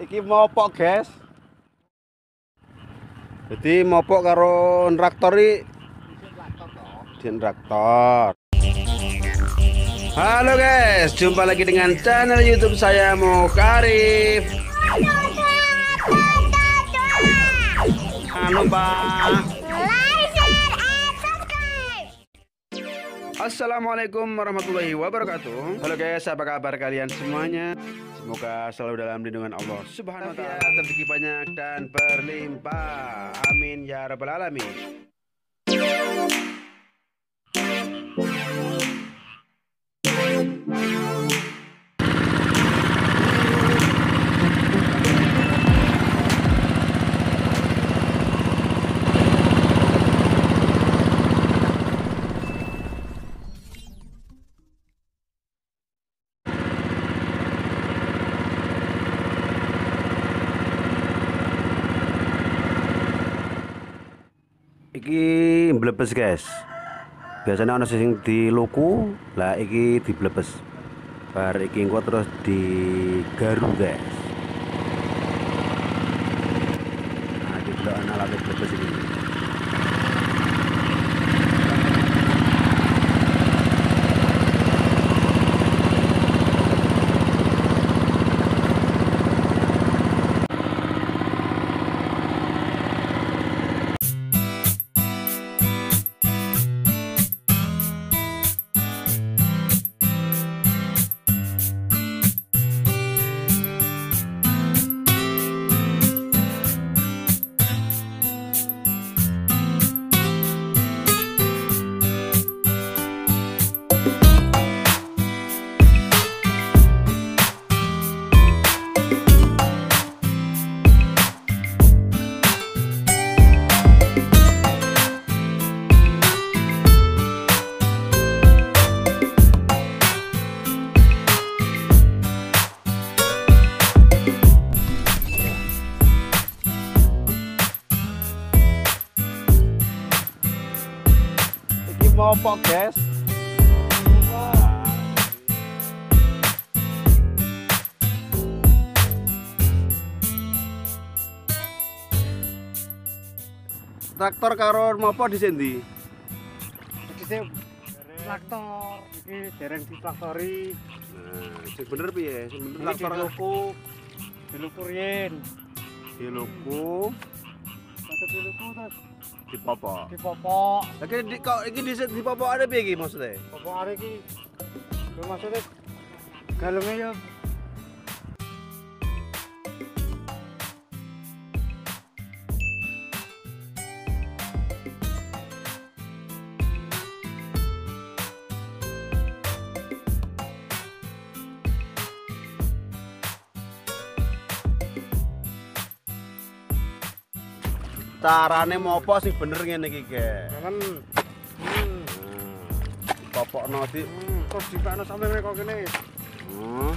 iki mopok guys jadi mopok karo traktor Din traktor Halo guys, jumpa lagi dengan channel YouTube saya Mokarif. Halo Pak. Assalamualaikum warahmatullahi wabarakatuh. Halo guys, apa kabar kalian semuanya? Semoga selalu dalam lindungan Allah Subhanahu wa taala, rezeki banyak dan berlimpah. Amin ya rabbal alamin. Iki mlebes guys. Biasanya ono sing di luku lah iki diblebes bar iki engko terus digaru guys. Nah di belok ana alat blebes iki mopok guys traktor karo mopo di sini? Iki sih traktor, iki dereng ditraktori, nah sing bener piye? Sing bener traktor diluku, diluku riyen. di luku Satu diluku terus di popo dipopok. lagi di kok iki di di popo ada piye iki maksudnya? Popok arek iki. Maksudnya galungnya ya carane mopo sing bener ngene iki guys kan hmm, popokno di hmm, terus dipakno sampe kok kene. Hmm.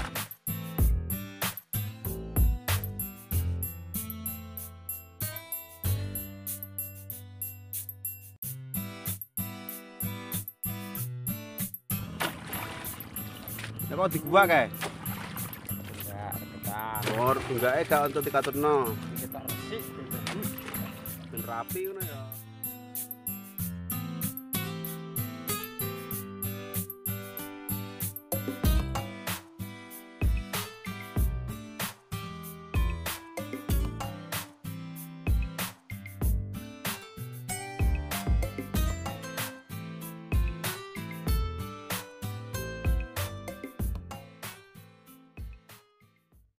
Kok digua kae? Ya, ketar. Lur, enggak gak untuk dikaturno. Kita resik. Ben rapi ngono ya.